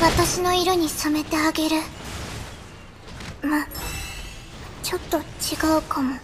私の色に染めてあげる。まちょっと違うかも。